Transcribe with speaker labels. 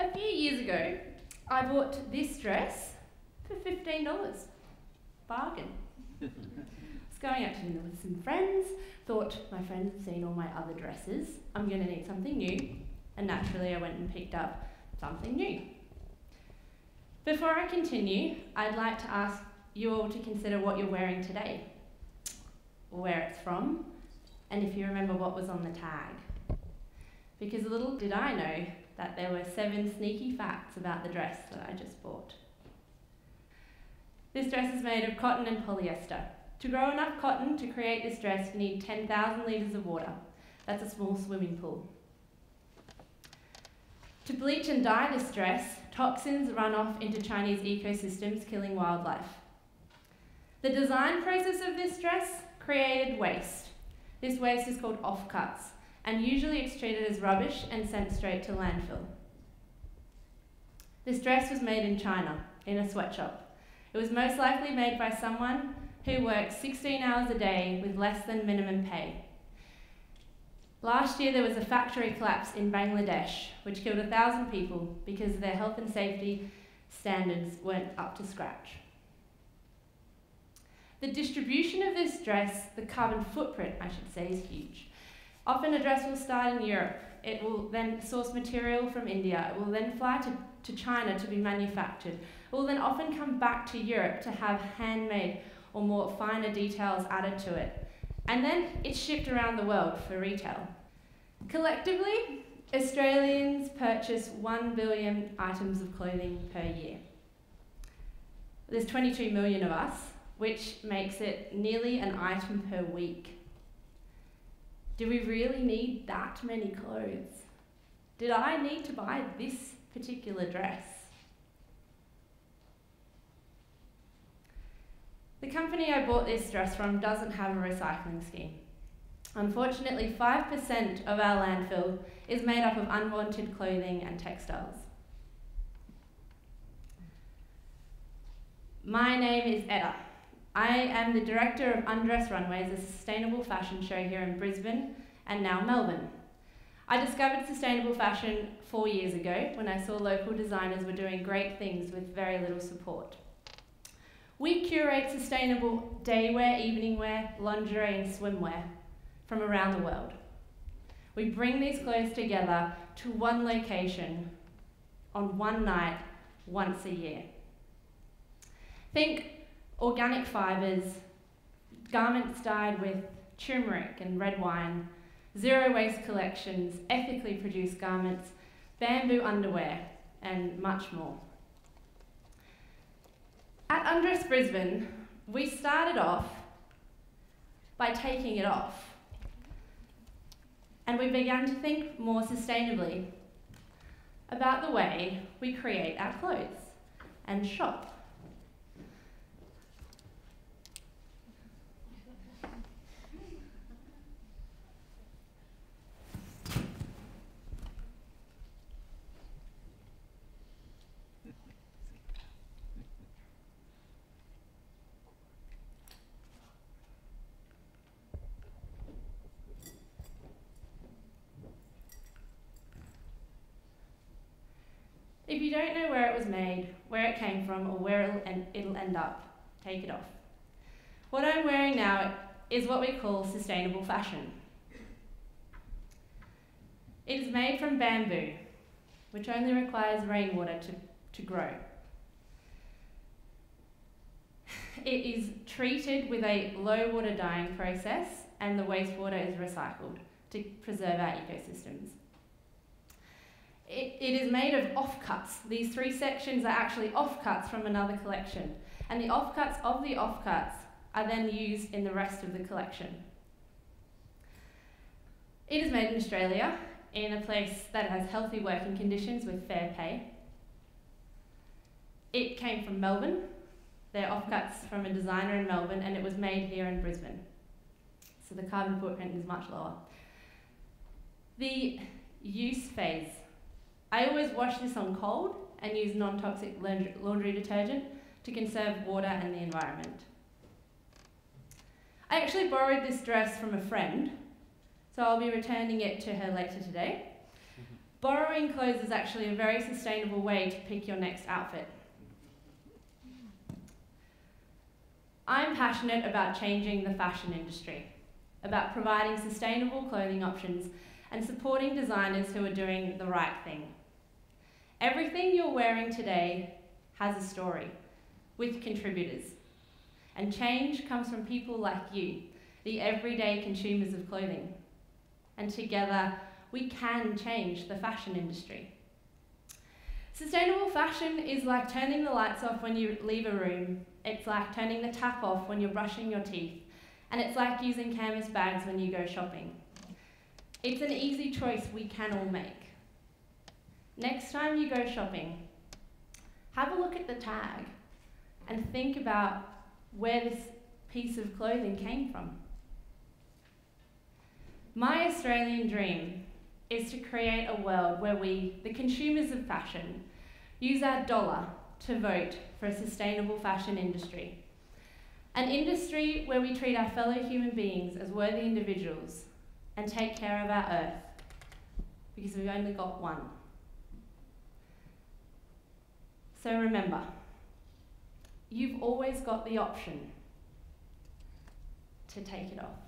Speaker 1: A few years ago, I bought this dress for $15. Bargain. I was going out to dinner with some friends, thought my friends had seen all my other dresses, I'm going to need something new, and naturally I went and picked up something new. Before I continue, I'd like to ask you all to consider what you're wearing today, where it's from, and if you remember what was on the tag. Because little did I know that there were seven sneaky facts about the dress that I just bought. This dress is made of cotton and polyester. To grow enough cotton to create this dress, you need 10,000 litres of water. That's a small swimming pool. To bleach and dye this dress, toxins run off into Chinese ecosystems, killing wildlife. The design process of this dress created waste. This waste is called offcuts, and usually it's treated as rubbish and sent straight to landfill. This dress was made in China, in a sweatshop. It was most likely made by someone who works 16 hours a day with less than minimum pay. Last year there was a factory collapse in Bangladesh which killed a thousand people because their health and safety standards weren't up to scratch. The distribution of this dress, the carbon footprint I should say, is huge. Often a dress will start in Europe, it will then source material from India, it will then fly to, to China to be manufactured, it will then often come back to Europe to have handmade or more finer details added to it. And then it's shipped around the world for retail. Collectively, Australians purchase 1 billion items of clothing per year. There's 22 million of us, which makes it nearly an item per week. Do we really need that many clothes? Did I need to buy this particular dress? The company I bought this dress from doesn't have a recycling scheme. Unfortunately, 5% of our landfill is made up of unwanted clothing and textiles. My name is Edda. I am the director of Undress Runways, a sustainable fashion show here in Brisbane and now Melbourne. I discovered sustainable fashion four years ago when I saw local designers were doing great things with very little support. We curate sustainable day wear, evening wear, lingerie and swimwear from around the world. We bring these clothes together to one location on one night once a year. Think organic fibres, garments dyed with turmeric and red wine, zero waste collections, ethically produced garments, bamboo underwear, and much more. At Undress Brisbane, we started off by taking it off. And we began to think more sustainably about the way we create our clothes and shop. If you don't know where it was made, where it came from, or where it'll, en it'll end up, take it off. What I'm wearing now is what we call sustainable fashion. It is made from bamboo, which only requires rainwater to, to grow. It is treated with a low water dyeing process and the wastewater is recycled to preserve our ecosystems. It, it is made of offcuts. These three sections are actually offcuts from another collection. And the offcuts of the offcuts are then used in the rest of the collection. It is made in Australia, in a place that has healthy working conditions with fair pay. It came from Melbourne. They're offcuts from a designer in Melbourne, and it was made here in Brisbane. So the carbon footprint is much lower. The use phase I always wash this on cold and use non-toxic laundry detergent to conserve water and the environment. I actually borrowed this dress from a friend, so I'll be returning it to her later today. Mm-hmm. Borrowing clothes is actually a very sustainable way to pick your next outfit. I'm passionate about changing the fashion industry, about providing sustainable clothing options and supporting designers who are doing the right thing. Everything you're wearing today has a story with contributors. And change comes from people like you, the everyday consumers of clothing. And together, we can change the fashion industry. Sustainable fashion is like turning the lights off when you leave a room, it's like turning the tap off when you're brushing your teeth, and it's like using canvas bags when you go shopping. It's an easy choice we can all make. Next time you go shopping, have a look at the tag and think about where this piece of clothing came from. My Australian dream is to create a world where we, the consumers of fashion, use our dollar to vote for a sustainable fashion industry. An industry where we treat our fellow human beings as worthy individuals and take care of our earth because we've only got one. So remember, you've always got the option to take it off.